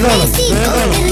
だろ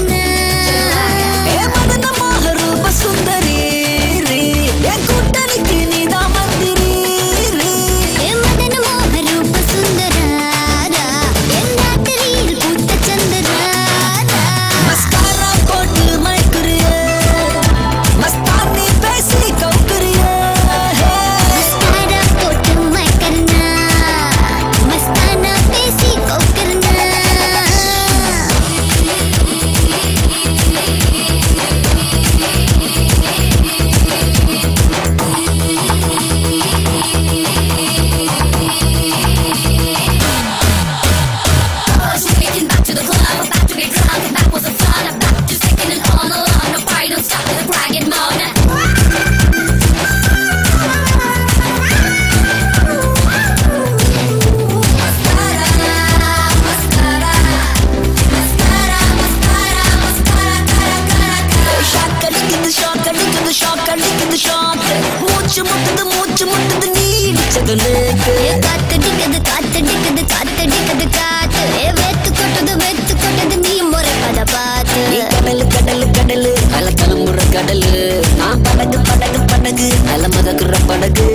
முட்டுது மூச்சு முட்டுது நீ இடிச்சது நேக்கு காத்தடிக்குது காத்தடிக்குது காத்தடிக்குது காத்து வேத்து கொட்டுது வேத்து கொட்டுது நீ முறை பத பார்த்து. நீ கடலு கடலு கடலு அல கிளம்புற கடலு. நான் படகு படகு படகு அல மதக்குற படகு.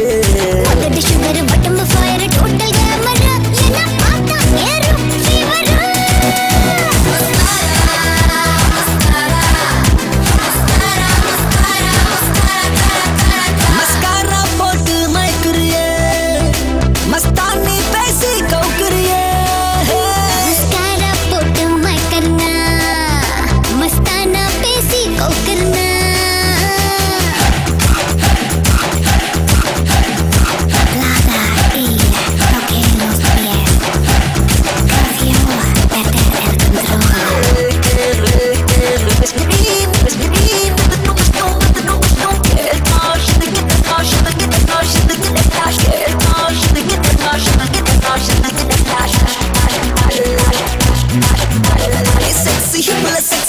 சுகர் வட்டம் ஃபயர்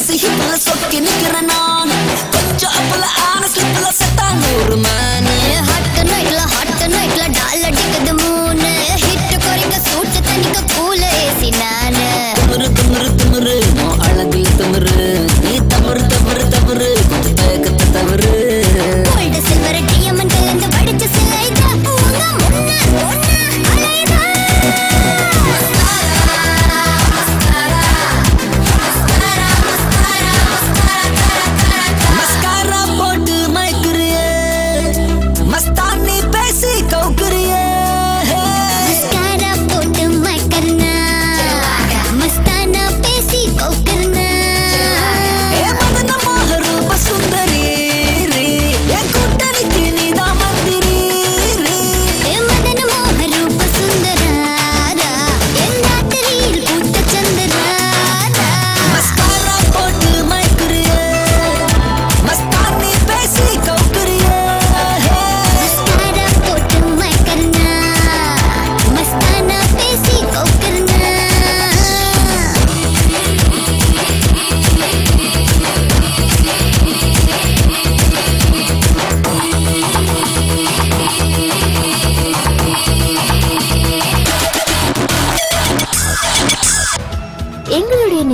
Если юг, на сотки не керана